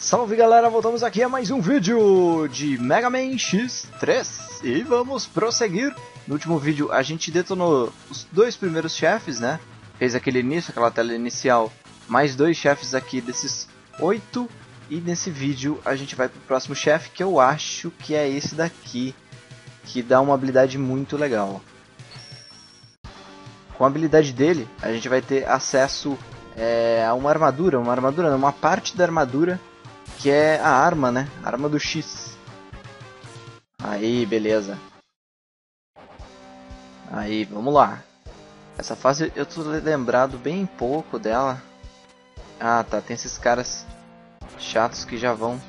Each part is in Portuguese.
Salve galera, voltamos aqui a mais um vídeo de Mega Man X3 e vamos prosseguir. No último vídeo a gente detonou os dois primeiros chefes, né? Fez aquele início, aquela tela inicial, mais dois chefes aqui desses oito e nesse vídeo a gente vai pro próximo chefe que eu acho que é esse daqui, que dá uma habilidade muito legal. Com a habilidade dele, a gente vai ter acesso é, a uma armadura, uma armadura, uma parte da armadura que é a arma, né? A arma do X. Aí, beleza. Aí, vamos lá. Essa fase eu tô lembrado bem pouco dela. Ah, tá. Tem esses caras chatos que já vão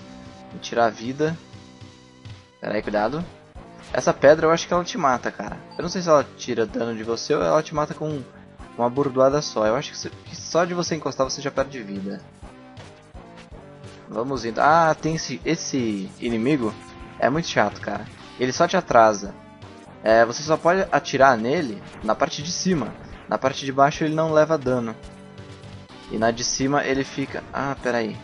me tirar a vida. Pera aí, cuidado. Essa pedra eu acho que ela te mata, cara. Eu não sei se ela tira dano de você ou ela te mata com uma burdoada só. Eu acho que só de você encostar você já perde vida. Vamos indo. Ah, tem esse, esse inimigo. É muito chato, cara. Ele só te atrasa. É, você só pode atirar nele na parte de cima. Na parte de baixo ele não leva dano. E na de cima ele fica... Ah, peraí.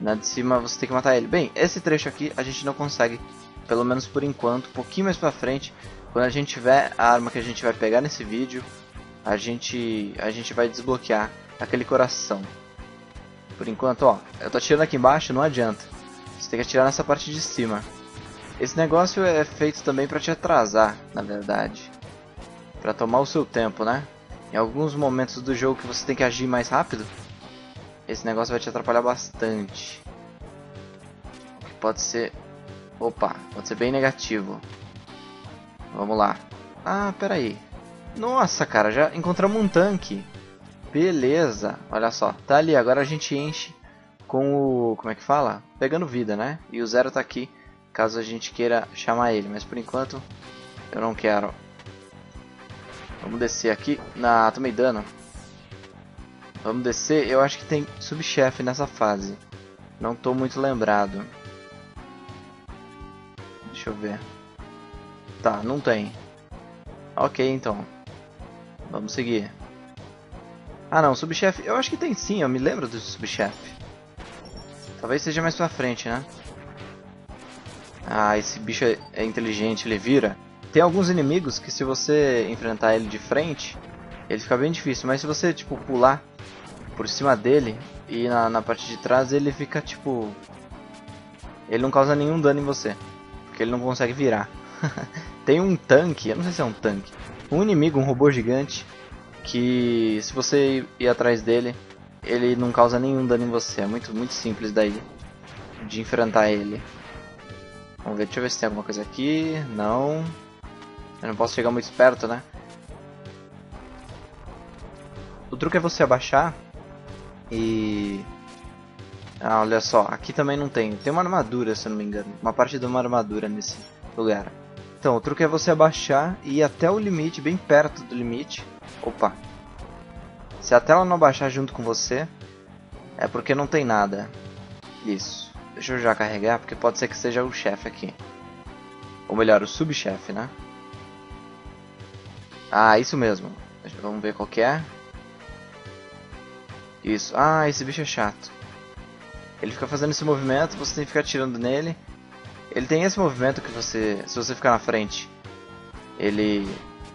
Na de cima você tem que matar ele. Bem, esse trecho aqui a gente não consegue. Pelo menos por enquanto. Um pouquinho mais pra frente. Quando a gente tiver a arma que a gente vai pegar nesse vídeo. A gente, a gente vai desbloquear aquele coração. Por enquanto, ó, eu tô atirando aqui embaixo, não adianta. Você tem que atirar nessa parte de cima. Esse negócio é feito também para te atrasar, na verdade. Para tomar o seu tempo, né? Em alguns momentos do jogo que você tem que agir mais rápido, esse negócio vai te atrapalhar bastante. Pode ser... Opa, pode ser bem negativo. Vamos lá. Ah, peraí. Nossa, cara, já encontramos um tanque. Beleza, olha só, tá ali, agora a gente enche com o, como é que fala? Pegando vida, né? E o zero tá aqui, caso a gente queira chamar ele, mas por enquanto eu não quero. Vamos descer aqui, na, tomei dano. Vamos descer, eu acho que tem subchefe nessa fase. Não tô muito lembrado. Deixa eu ver. Tá, não tem. Ok, então. Vamos seguir. Ah não, subchefe. Eu acho que tem sim, eu me lembro do subchefe. Talvez seja mais pra frente, né? Ah, esse bicho é, é inteligente, ele vira. Tem alguns inimigos que se você enfrentar ele de frente, ele fica bem difícil. Mas se você, tipo, pular por cima dele e na, na parte de trás, ele fica, tipo... Ele não causa nenhum dano em você. Porque ele não consegue virar. Tem um tanque, eu não sei se é um tanque. Um inimigo, um robô gigante, que se você ir atrás dele, ele não causa nenhum dano em você. É muito, muito simples daí de enfrentar ele. Vamos ver, deixa eu ver se tem alguma coisa aqui. Não. Eu não posso chegar muito perto, né? O truque é você abaixar e... Ah, olha só, aqui também não tem. Tem uma armadura, se eu não me engano. Uma parte de uma armadura nesse lugar. Então, o truque é você abaixar e ir até o limite, bem perto do limite. Opa. Se a tela não baixar junto com você, é porque não tem nada. Isso. Deixa eu já carregar, porque pode ser que seja o chefe aqui. Ou melhor, o subchefe, né? Ah, isso mesmo. Vamos ver qual é. Isso. Ah, esse bicho é chato. Ele fica fazendo esse movimento, você tem que ficar atirando nele. Ele tem esse movimento que você, se você ficar na frente, ele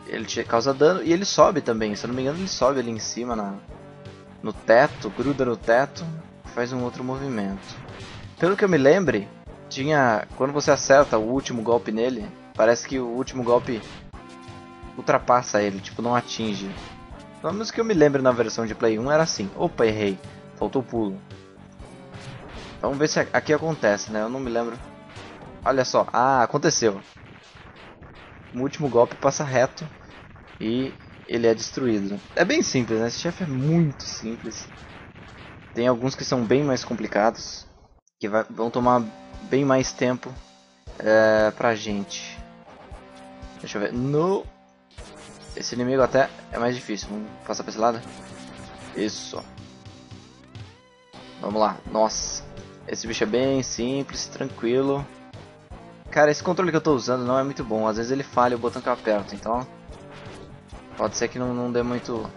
ele te causa dano e ele sobe também. Se eu não me engano, ele sobe ali em cima na no teto, gruda no teto, faz um outro movimento. Pelo que eu me lembre, tinha quando você acerta o último golpe nele, parece que o último golpe ultrapassa ele, tipo não atinge. Pelo menos que eu me lembro na versão de Play 1 era assim. Opa, errei. Faltou pulo. Vamos ver se aqui acontece, né? Eu não me lembro Olha só. Ah, aconteceu. O último golpe passa reto e ele é destruído. É bem simples, né? Esse chefe é muito simples. Tem alguns que são bem mais complicados, que vai, vão tomar bem mais tempo é, pra gente. Deixa eu ver. No... Esse inimigo até é mais difícil. Vamos passar pra esse lado? Isso. Vamos lá. Nossa. Esse bicho é bem simples, tranquilo. Cara, esse controle que eu tô usando não é muito bom. Às vezes ele falha o botão que eu aperto, então... Pode ser que não, não dê muito...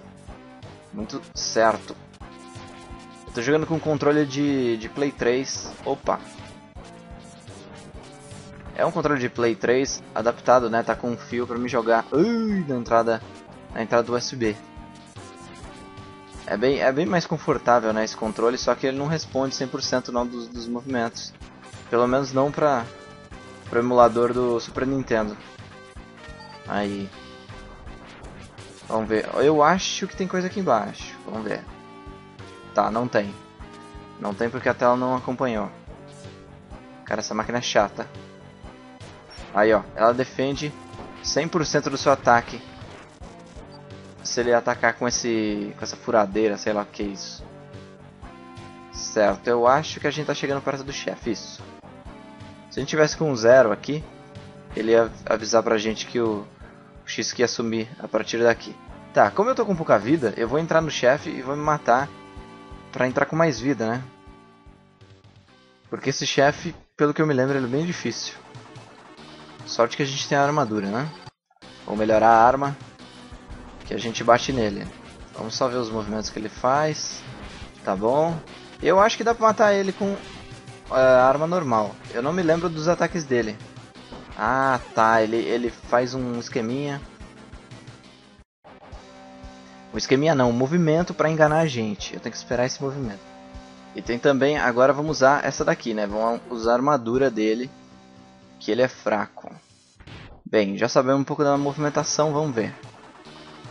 Muito certo. Tô jogando com controle de, de Play 3. Opa! É um controle de Play 3 adaptado, né? Tá com um fio pra me jogar ui, na entrada, na entrada do USB. É bem, é bem mais confortável, né, esse controle, só que ele não responde 100% não dos, dos movimentos. Pelo menos não para o emulador do Super Nintendo. Aí. Vamos ver. Eu acho que tem coisa aqui embaixo. Vamos ver. Tá, não tem. Não tem porque a tela não acompanhou. Cara, essa máquina é chata. Aí, ó. Ela defende 100% do seu ataque. Se ele atacar com esse com essa furadeira, sei lá o que é isso. Certo, eu acho que a gente tá chegando perto do chefe, isso. Se a gente tivesse com um zero aqui, ele ia avisar pra gente que o, o X ia sumir a partir daqui. Tá, como eu tô com pouca vida, eu vou entrar no chefe e vou me matar pra entrar com mais vida, né? Porque esse chefe, pelo que eu me lembro, ele é bem difícil. Sorte que a gente tem a armadura, né? Vou melhorar a arma que a gente bate nele. Vamos só ver os movimentos que ele faz. Tá bom. Eu acho que dá pra matar ele com arma normal. Eu não me lembro dos ataques dele. Ah, tá. Ele, ele faz um esqueminha. Um esqueminha não, um movimento para enganar a gente. Eu tenho que esperar esse movimento. E tem também, agora vamos usar essa daqui, né? Vamos usar a armadura dele, que ele é fraco. Bem, já sabemos um pouco da movimentação, vamos ver.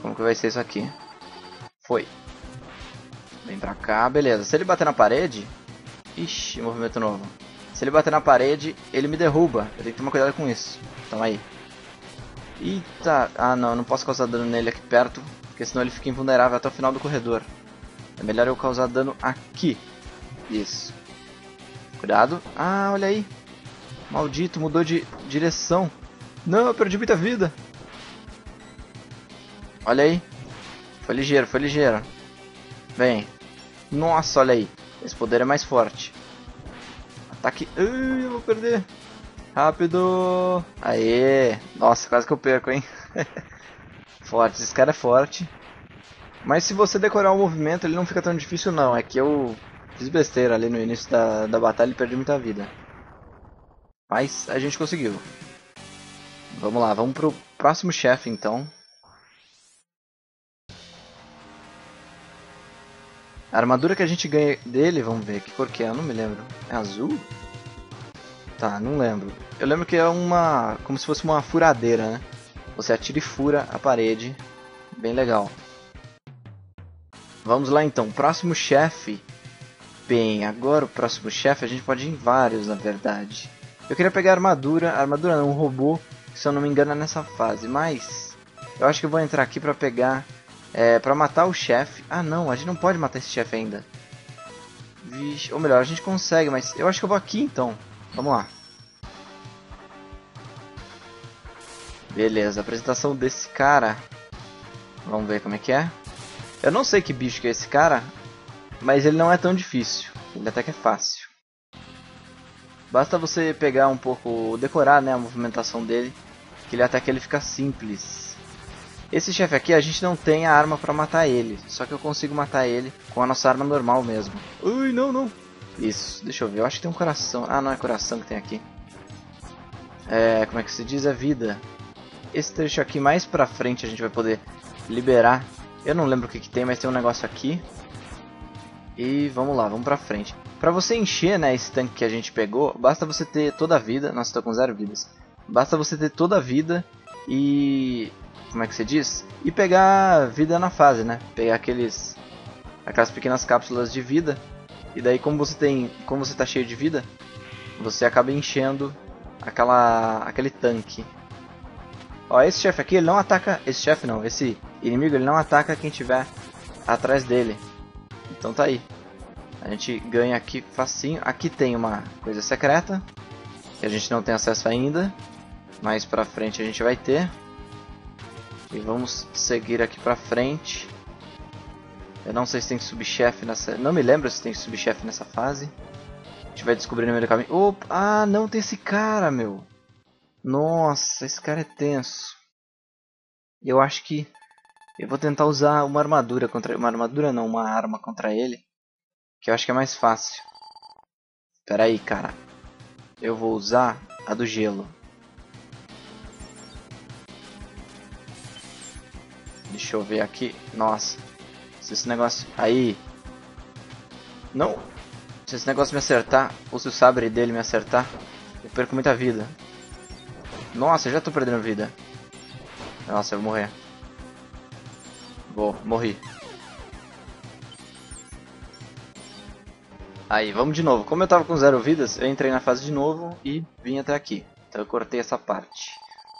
Como que vai ser isso aqui. Foi. Vem pra cá, beleza. Se ele bater na parede, Ixi, movimento novo. Se ele bater na parede, ele me derruba. Eu tenho que tomar cuidado com isso. Toma aí. Eita. Ah, não. Eu não posso causar dano nele aqui perto. Porque senão ele fica invulnerável até o final do corredor. É melhor eu causar dano aqui. Isso. Cuidado. Ah, olha aí. Maldito, mudou de direção. Não, eu perdi muita vida. Olha aí. Foi ligeiro, foi ligeiro. Bem. Nossa, olha aí. Esse poder é mais forte. Ataque. Eu vou perder. Rápido. Aê. Nossa, quase que eu perco, hein. forte. Esse cara é forte. Mas se você decorar o movimento, ele não fica tão difícil não. É que eu fiz besteira ali no início da, da batalha e perdi muita vida. Mas a gente conseguiu. Vamos lá, vamos pro próximo chefe então. A armadura que a gente ganha dele, vamos ver que cor que é, eu não me lembro. É azul? Tá, não lembro. Eu lembro que é uma. como se fosse uma furadeira, né? Você atira e fura a parede. Bem legal. Vamos lá então, próximo chefe. Bem, agora o próximo chefe a gente pode ir em vários, na verdade. Eu queria pegar a armadura, a armadura não, um robô, se eu não me engano é nessa fase, mas eu acho que eu vou entrar aqui pra pegar é, pra matar o chefe. Ah não, a gente não pode matar esse chefe ainda. Vixe, ou melhor, a gente consegue, mas eu acho que eu vou aqui então. Vamos lá. Beleza, apresentação desse cara. Vamos ver como é que é. Eu não sei que bicho que é esse cara, mas ele não é tão difícil. Ele até que é fácil. Basta você pegar um pouco, decorar né, a movimentação dele, que ele até que ele fica simples. Esse chefe aqui, a gente não tem a arma pra matar ele. Só que eu consigo matar ele com a nossa arma normal mesmo. Ui, não, não. Isso, deixa eu ver. Eu acho que tem um coração. Ah, não é coração que tem aqui. É, como é que se diz? É vida. Esse trecho aqui mais pra frente a gente vai poder liberar. Eu não lembro o que, que tem, mas tem um negócio aqui. E vamos lá, vamos pra frente. Pra você encher né, esse tanque que a gente pegou, basta você ter toda a vida. Nossa, tô com zero vidas. Basta você ter toda a vida e como é que se diz? E pegar vida na fase, né? Pegar aqueles aquelas pequenas cápsulas de vida. E daí como você tem, como você tá cheio de vida, você acaba enchendo aquela aquele tanque. Ó, esse chefe aqui, ele não ataca, esse chefe não, esse inimigo, ele não ataca quem tiver atrás dele. Então tá aí. A gente ganha aqui facinho. Aqui tem uma coisa secreta que a gente não tem acesso ainda. Mais pra frente a gente vai ter. E vamos seguir aqui pra frente. Eu não sei se tem subchefe nessa... Não me lembro se tem subchefe nessa fase. A gente vai descobrir no meio do caminho. Opa! Ah, não, tem esse cara, meu. Nossa, esse cara é tenso. Eu acho que... Eu vou tentar usar uma armadura contra... Uma armadura não, uma arma contra ele. Que eu acho que é mais fácil. Pera aí, cara. Eu vou usar a do gelo. Deixa eu ver aqui. Nossa. Se esse negócio... Aí. Não. Se esse negócio me acertar, ou se o sabre dele me acertar, eu perco muita vida. Nossa, já tô perdendo vida. Nossa, eu vou morrer. Vou, morri. Aí, vamos de novo. Como eu tava com zero vidas, eu entrei na fase de novo e vim até aqui. Então eu cortei essa parte.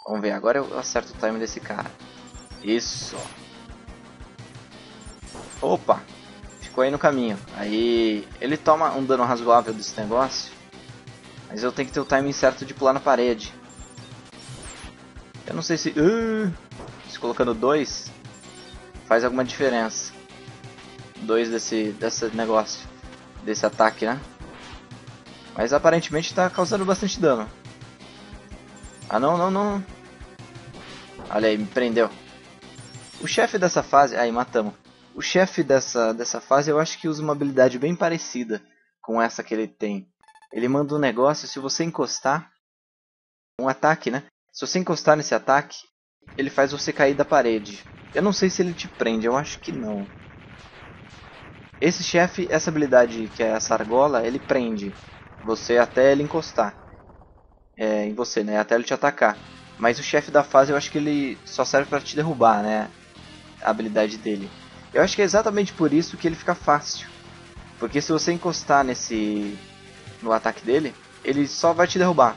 Vamos ver, agora eu acerto o time desse cara. Isso. Opa! Ficou aí no caminho. Aí ele toma um dano razoável desse negócio. Mas eu tenho que ter o timing certo de pular na parede. Eu não sei se... Uh, se colocando dois faz alguma diferença. Dois desse, desse negócio. Desse ataque, né? Mas aparentemente está causando bastante dano. Ah, não, não, não. Olha aí, me prendeu. O chefe dessa fase... Aí, matamos. O chefe dessa, dessa fase eu acho que usa uma habilidade bem parecida com essa que ele tem. Ele manda um negócio, se você encostar... Um ataque, né? Se você encostar nesse ataque, ele faz você cair da parede. Eu não sei se ele te prende, eu acho que não. Esse chefe, essa habilidade que é essa argola, ele prende você até ele encostar é, em você, né? Até ele te atacar. Mas o chefe da fase eu acho que ele só serve para te derrubar, né? A habilidade dele. Eu acho que é exatamente por isso que ele fica fácil. Porque se você encostar nesse no ataque dele, ele só vai te derrubar.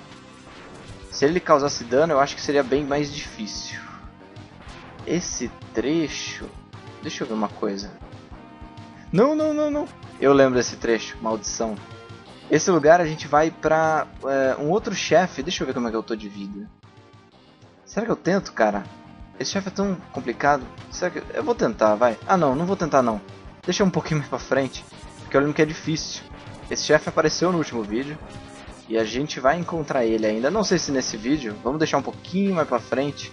Se ele causasse dano, eu acho que seria bem mais difícil. Esse trecho... Deixa eu ver uma coisa. Não, não, não, não. Eu lembro desse trecho, maldição. Esse lugar a gente vai pra é, um outro chefe. Deixa eu ver como é que eu tô de vida. Será que eu tento, cara? Esse chefe é tão complicado. Será que... Eu vou tentar, vai. Ah, não, não vou tentar, não. Deixa um pouquinho mais pra frente. Porque eu lembro que é difícil. Esse chefe apareceu no último vídeo. E a gente vai encontrar ele ainda. Não sei se nesse vídeo. Vamos deixar um pouquinho mais pra frente.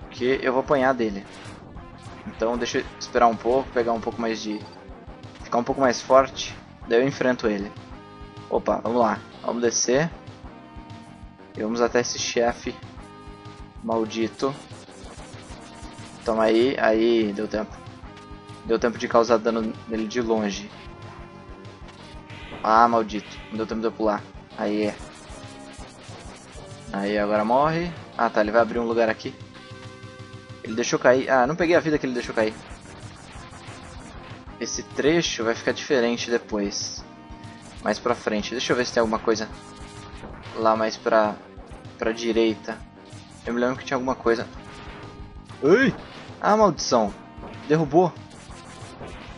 Porque eu vou apanhar dele. Então deixa eu esperar um pouco, pegar um pouco mais de... Ficar um pouco mais forte. Daí eu enfrento ele. Opa, vamos lá. Vamos descer. E vamos até esse chefe maldito. Toma aí, aí, deu tempo. Deu tempo de causar dano nele de longe. Ah, maldito. Não deu tempo de eu pular. Aí é. Aí agora morre. Ah tá, ele vai abrir um lugar aqui. Ele deixou cair. Ah, não peguei a vida que ele deixou cair. Esse trecho vai ficar diferente depois. Mais pra frente. Deixa eu ver se tem alguma coisa lá mais pra, pra direita. Eu me lembro que tinha alguma coisa. Ei! Ah, maldição. Derrubou.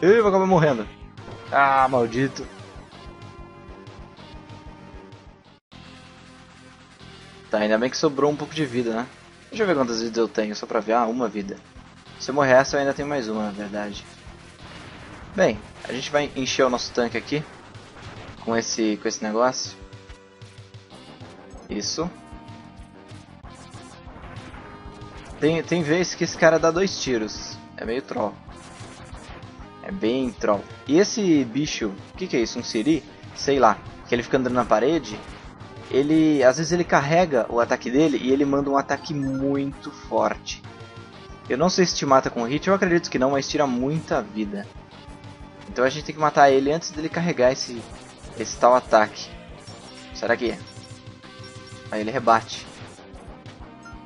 Ei, vou acabar morrendo. Ah, maldito. Tá, ainda bem que sobrou um pouco de vida, né? Deixa eu ver quantas vidas eu tenho, só pra ver. Ah, uma vida. Se eu morrer essa, eu ainda tenho mais uma, na verdade. Bem, a gente vai encher o nosso tanque aqui. Com esse, com esse negócio. Isso. Tem, tem vezes que esse cara dá dois tiros. É meio troll. É bem troll. E esse bicho, o que, que é isso? Um siri? Sei lá. Que ele fica andando na parede. Ele, às vezes ele carrega o ataque dele e ele manda um ataque muito forte. Eu não sei se te mata com hit, eu acredito que não, mas tira muita vida. Então a gente tem que matar ele antes dele carregar esse, esse tal ataque. Será que é? Aí ele rebate.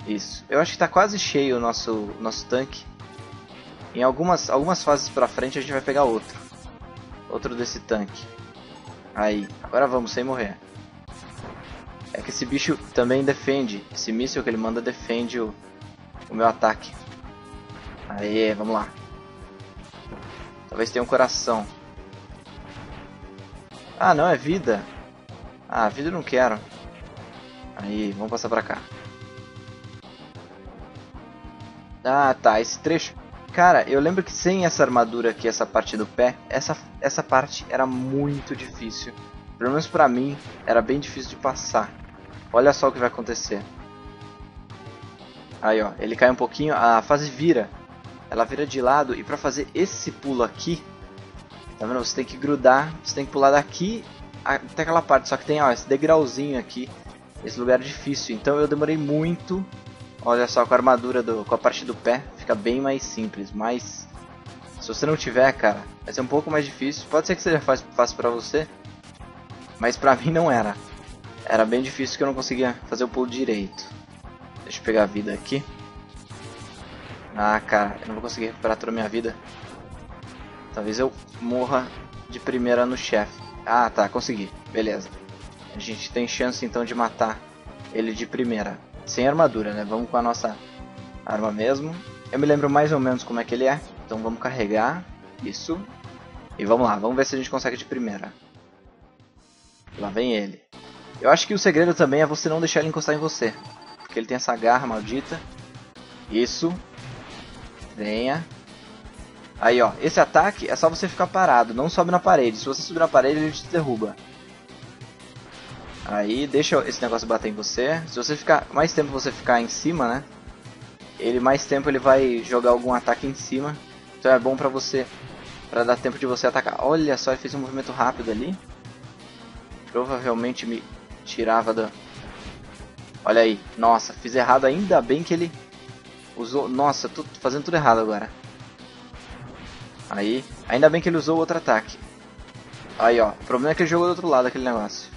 Isso. Eu acho que está quase cheio o nosso, nosso tanque. Em algumas, algumas fases pra frente a gente vai pegar outro. Outro desse tanque. Aí, agora vamos, sem morrer. É que esse bicho também defende. Esse míssil que ele manda defende o, o meu ataque. Aí, vamos lá. Talvez tenha um coração. Ah, não, é vida. Ah, vida eu não quero. Aí, vamos passar pra cá. Ah, tá, esse trecho. Cara, eu lembro que sem essa armadura aqui, essa parte do pé, essa, essa parte era muito difícil. Pelo menos pra mim, era bem difícil de passar. Olha só o que vai acontecer. Aí, ó, ele cai um pouquinho, a fase vira. Ela vira de lado e pra fazer esse pulo aqui, Tá vendo? Você tem que grudar, você tem que pular daqui até aquela parte. Só que tem ó, esse degrauzinho aqui, esse lugar difícil. Então eu demorei muito. Olha só, com a armadura, do, com a parte do pé, fica bem mais simples. Mas se você não tiver, cara, vai ser um pouco mais difícil. Pode ser que seja fácil, fácil pra você, mas pra mim não era. Era bem difícil que eu não conseguia fazer o pulo direito. Deixa eu pegar a vida aqui. Ah, cara, eu não vou conseguir recuperar toda a minha vida. Talvez eu morra de primeira no chefe. Ah, tá, consegui. Beleza. A gente tem chance então de matar ele de primeira. Sem armadura, né? Vamos com a nossa arma mesmo. Eu me lembro mais ou menos como é que ele é. Então vamos carregar. Isso. E vamos lá, vamos ver se a gente consegue de primeira. Lá vem ele. Eu acho que o segredo também é você não deixar ele encostar em você. Porque ele tem essa garra maldita. Isso. Venha. Aí, ó, esse ataque é só você ficar parado, não sobe na parede. Se você subir na parede, ele te derruba. Aí, deixa esse negócio bater em você. Se você ficar mais tempo você ficar em cima, né? Ele mais tempo ele vai jogar algum ataque em cima. Então é bom pra você, pra dar tempo de você atacar. Olha só, ele fez um movimento rápido ali. Provavelmente me tirava da... Olha aí, nossa, fiz errado. Ainda bem que ele usou... Nossa, tô fazendo tudo errado agora. Aí, ainda bem que ele usou outro ataque. Aí, ó. O problema é que ele jogou do outro lado aquele negócio.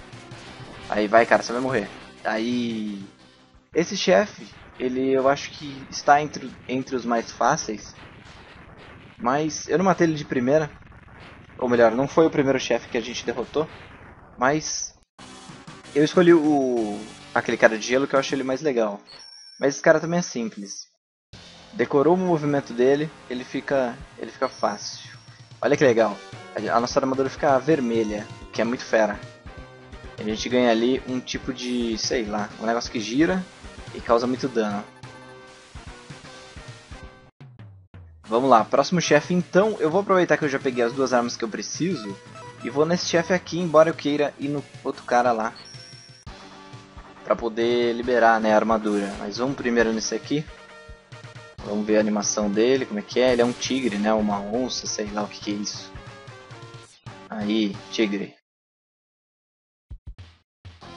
Aí, vai, cara, você vai morrer. Aí... Esse chefe, ele eu acho que está entre, entre os mais fáceis. Mas eu não matei ele de primeira. Ou melhor, não foi o primeiro chefe que a gente derrotou. Mas eu escolhi o aquele cara de gelo que eu acho ele mais legal. Mas esse cara também é simples. Decorou o movimento dele, ele fica, ele fica fácil. Olha que legal. A nossa armadura fica vermelha, que é muito fera. A gente ganha ali um tipo de, sei lá, um negócio que gira e causa muito dano. Vamos lá, próximo chefe então. Eu vou aproveitar que eu já peguei as duas armas que eu preciso e vou nesse chefe aqui, embora eu queira ir no outro cara lá. Pra poder liberar né, a armadura. Mas vamos primeiro nesse aqui. Vamos ver a animação dele, como é que é. Ele é um tigre, né? Uma onça, sei lá o que, que é isso. Aí, tigre.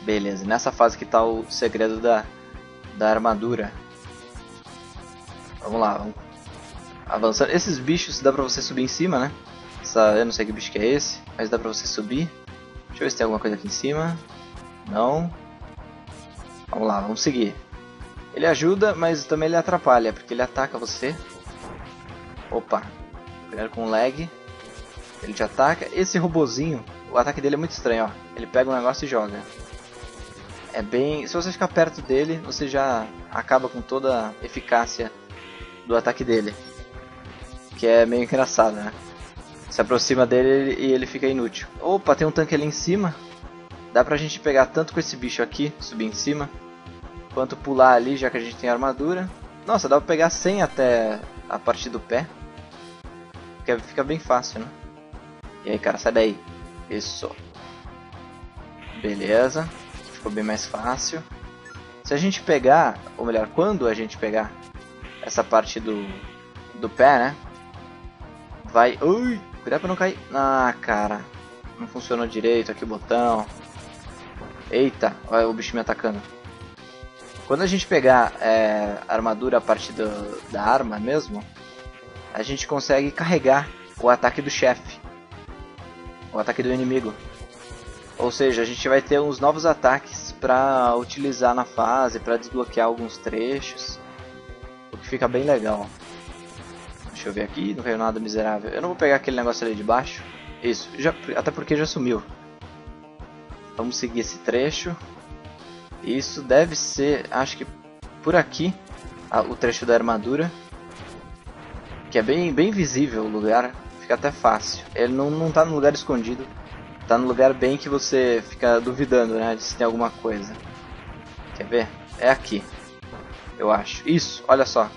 Beleza, nessa fase que tá o segredo da, da armadura. Vamos lá, vamos avançando. Esses bichos dá pra você subir em cima, né? Essa, eu não sei que bicho que é esse, mas dá pra você subir. Deixa eu ver se tem alguma coisa aqui em cima. Não. Vamos lá, vamos seguir. Ele ajuda, mas também ele atrapalha, porque ele ataca você. Opa, cuidado com o lag. Ele te ataca. Esse robozinho, o ataque dele é muito estranho, ó. Ele pega um negócio e joga. É bem... Se você ficar perto dele, você já acaba com toda a eficácia do ataque dele. Que é meio engraçado, né? Se aproxima dele e ele fica inútil. Opa, tem um tanque ali em cima. Dá pra gente pegar tanto com esse bicho aqui, subir em cima, quanto pular ali, já que a gente tem armadura. Nossa, dá pra pegar 100 até a parte do pé. Porque fica bem fácil, né? E aí, cara, sai daí. Isso. Beleza. Ficou bem mais fácil. Se a gente pegar, ou melhor, quando a gente pegar essa parte do, do pé, né? Vai... Ui! Cuidado pra não cair. Ah, cara. Não funcionou direito aqui o botão. Eita, olha o bicho me atacando. Quando a gente pegar é, a armadura a partir do, da arma mesmo, a gente consegue carregar o ataque do chefe. O ataque do inimigo. Ou seja, a gente vai ter uns novos ataques para utilizar na fase, para desbloquear alguns trechos. O que fica bem legal. Deixa eu ver aqui, não caiu nada miserável. Eu não vou pegar aquele negócio ali de baixo. Isso, já, até porque já sumiu. Vamos seguir esse trecho. Isso deve ser, acho que por aqui, a, o trecho da armadura. Que é bem, bem visível o lugar, fica até fácil. Ele não, não tá no lugar escondido, tá no lugar bem que você fica duvidando, né, de se tem alguma coisa. Quer ver? É aqui, eu acho. Isso, olha só.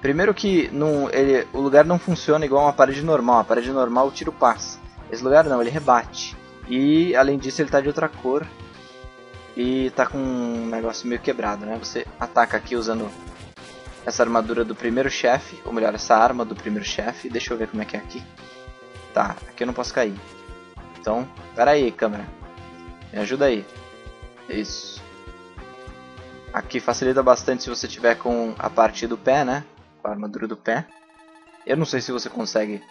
Primeiro que não, ele, o lugar não funciona igual uma parede normal. A parede normal o tiro passa. Esse lugar não, ele rebate. E além disso ele tá de outra cor e tá com um negócio meio quebrado, né? Você ataca aqui usando essa armadura do primeiro chefe, ou melhor, essa arma do primeiro chefe. Deixa eu ver como é que é aqui. Tá, aqui eu não posso cair. Então, pera aí, câmera. Me ajuda aí. Isso. Aqui facilita bastante se você tiver com a parte do pé, né? Com a armadura do pé. Eu não sei se você consegue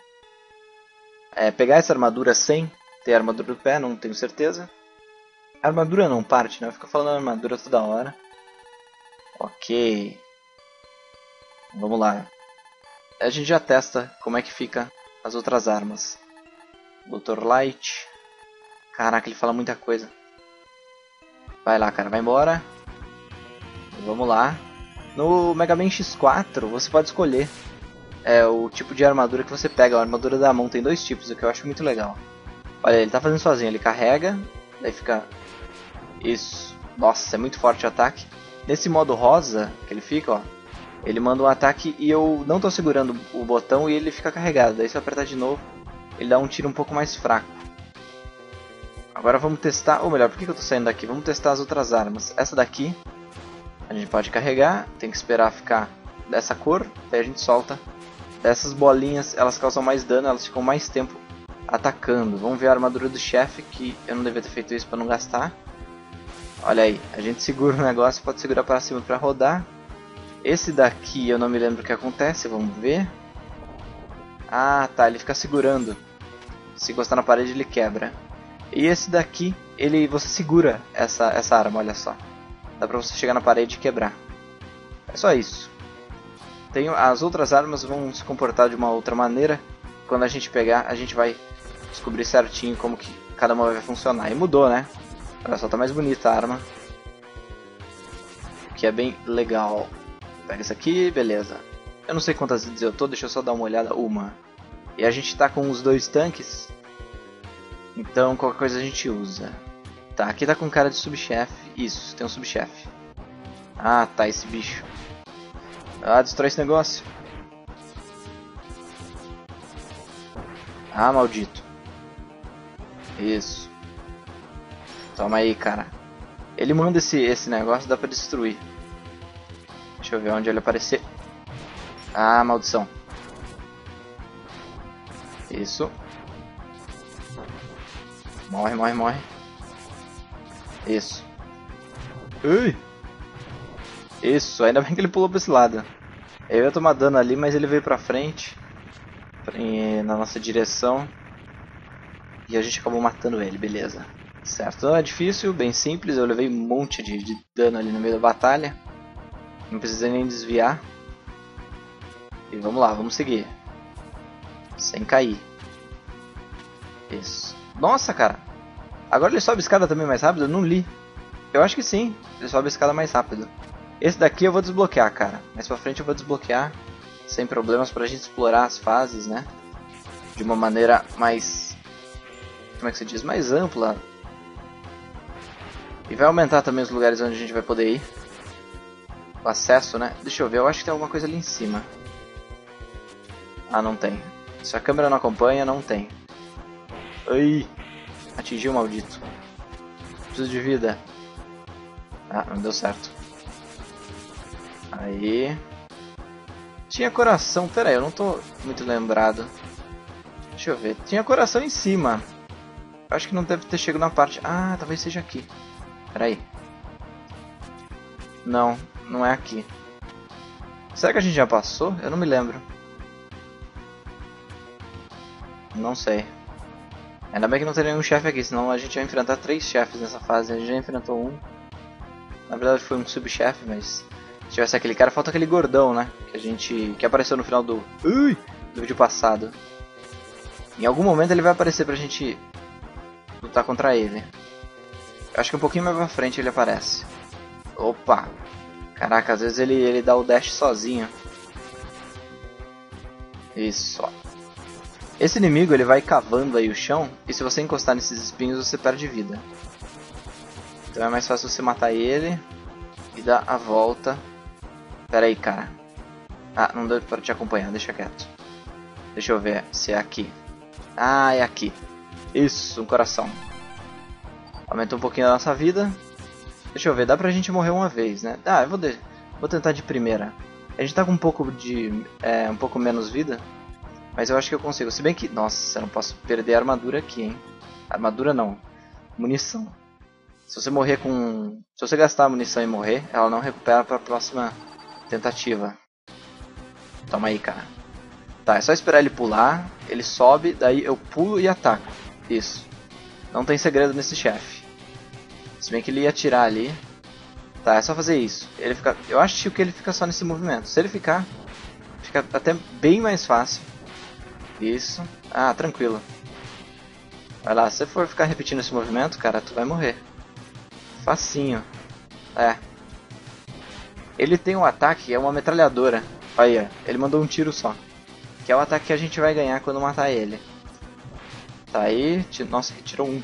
é, pegar essa armadura sem ter a armadura do pé, não tenho certeza. A armadura não parte, né? Fica falando armadura toda hora. Ok. Vamos lá. A gente já testa como é que fica as outras armas. Dr. Light. Caraca, ele fala muita coisa. Vai lá, cara, vai embora. Vamos lá. No Mega Man X4 você pode escolher é, o tipo de armadura que você pega. A armadura da mão tem dois tipos, o que eu acho muito legal. Olha, ele tá fazendo sozinho, ele carrega, daí fica... Isso. Nossa, é muito forte o ataque. Nesse modo rosa que ele fica, ó, ele manda um ataque e eu não tô segurando o botão e ele fica carregado. Daí se eu apertar de novo, ele dá um tiro um pouco mais fraco. Agora vamos testar, ou melhor, por que eu tô saindo daqui? Vamos testar as outras armas. Essa daqui, a gente pode carregar, tem que esperar ficar dessa cor, daí a gente solta. Essas bolinhas, elas causam mais dano, elas ficam mais tempo atacando. Vamos ver a armadura do chefe, que eu não devia ter feito isso para não gastar. Olha aí, a gente segura o negócio, pode segurar para cima para rodar. Esse daqui eu não me lembro o que acontece, vamos ver. Ah, tá, ele fica segurando. Se encostar na parede ele quebra. E esse daqui, ele você segura essa, essa arma, olha só. Dá pra você chegar na parede e quebrar. É só isso. Tem, as outras armas vão se comportar de uma outra maneira. Quando a gente pegar, a gente vai descobrir certinho como que cada uma vai funcionar. E mudou, né? Olha só, tá mais bonita a arma. Que é bem legal. Pega isso aqui, beleza. Eu não sei quantas vezes eu tô, deixa eu só dar uma olhada. Uma. E a gente tá com os dois tanques. Então qualquer coisa a gente usa. Tá, aqui tá com cara de subchefe. Isso, tem um subchefe. Ah, tá, esse bicho. Ah, destrói esse negócio. Ah, maldito. Isso. Toma aí, cara. Ele manda esse, esse negócio, dá pra destruir. Deixa eu ver onde ele aparecer. Ah, maldição. Isso. Morre, morre, morre. Isso. Ui! Isso, ainda bem que ele pulou pra esse lado. Eu ia tomar dano ali, mas ele veio pra frente. Na nossa direção. E a gente acabou matando ele, beleza. Certo, não é difícil, bem simples. Eu levei um monte de, de dano ali no meio da batalha. Não precisei nem desviar. E vamos lá, vamos seguir. Sem cair. Isso. Nossa, cara. Agora ele sobe escada também mais rápido? Eu não li. Eu acho que sim. Ele sobe escada mais rápido. Esse daqui eu vou desbloquear, cara. Mais pra frente eu vou desbloquear. Sem problemas pra gente explorar as fases, né? De uma maneira mais... Como é que se diz? Mais ampla. E vai aumentar também os lugares onde a gente vai poder ir. O acesso, né? Deixa eu ver, eu acho que tem alguma coisa ali em cima. Ah, não tem. Se a câmera não acompanha, não tem. Ai! Atingiu o maldito. Preciso de vida. Ah, não deu certo. Aí. Tinha coração. Pera aí, eu não tô muito lembrado. Deixa eu ver. Tinha coração em cima. Acho que não deve ter chegado na parte... Ah, talvez seja aqui. Pera aí. Não, não é aqui. Será que a gente já passou? Eu não me lembro. Não sei. Ainda bem que não tem nenhum chefe aqui, senão a gente vai enfrentar três chefes nessa fase. A gente já enfrentou um. Na verdade foi um subchefe, mas... Se tivesse aquele cara, falta aquele gordão, né? Que a gente... Que apareceu no final do... Ui! Do vídeo passado. Em algum momento ele vai aparecer pra gente... Lutar contra ele. Acho que um pouquinho mais pra frente ele aparece. Opa! Caraca, às vezes ele, ele dá o dash sozinho. Isso, ó. Esse inimigo ele vai cavando aí o chão e se você encostar nesses espinhos você perde vida. Então é mais fácil você matar ele e dar a volta. Pera aí, cara. Ah, não deu para te acompanhar, deixa quieto. Deixa eu ver se é aqui. Ah, é aqui. Isso, um coração. Aumentou um pouquinho a nossa vida. Deixa eu ver, dá pra gente morrer uma vez, né? Ah, eu vou, de... vou tentar de primeira. A gente tá com um pouco de... É, um pouco menos vida. Mas eu acho que eu consigo. Se bem que. Nossa, eu não posso perder a armadura aqui, hein? Armadura não. Munição. Se você morrer com. Se você gastar a munição e morrer, ela não recupera para a próxima tentativa. Toma aí, cara. Tá, é só esperar ele pular. Ele sobe, daí eu pulo e ataco. Isso. Não tem segredo nesse chefe. Se bem que ele ia atirar ali. Tá, é só fazer isso. Ele fica. Eu acho que ele fica só nesse movimento. Se ele ficar, fica até bem mais fácil. Isso. Ah, tranquilo. Vai lá, se você for ficar repetindo esse movimento, cara, tu vai morrer. Facinho. É. Ele tem um ataque, é uma metralhadora. Aí, ó. Ele mandou um tiro só. Que é o ataque que a gente vai ganhar quando matar ele. Tá aí. Nossa, retirou um.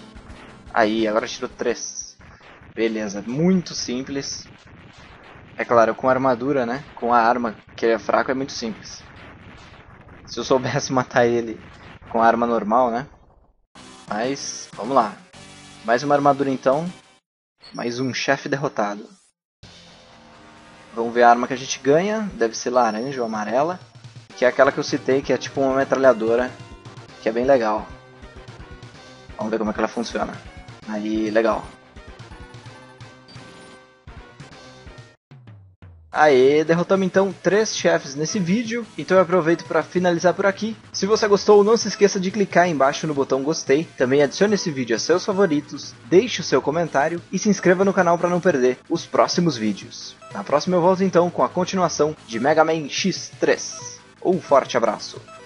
Aí, agora tirou três. Beleza, muito simples. É claro, com armadura, né? Com a arma, que ele é fraco, é muito simples. Se eu soubesse matar ele com arma normal, né? Mas, vamos lá. Mais uma armadura então. Mais um chefe derrotado. Vamos ver a arma que a gente ganha. Deve ser laranja ou amarela. Que é aquela que eu citei, que é tipo uma metralhadora. Que é bem legal. Vamos ver como é que ela funciona. Aí, legal. Aê, derrotamos então três chefes nesse vídeo, então eu aproveito para finalizar por aqui. Se você gostou, não se esqueça de clicar embaixo no botão gostei, também adicione esse vídeo a seus favoritos, deixe o seu comentário e se inscreva no canal para não perder os próximos vídeos. Na próxima eu volto então com a continuação de Mega Man X3. Um forte abraço!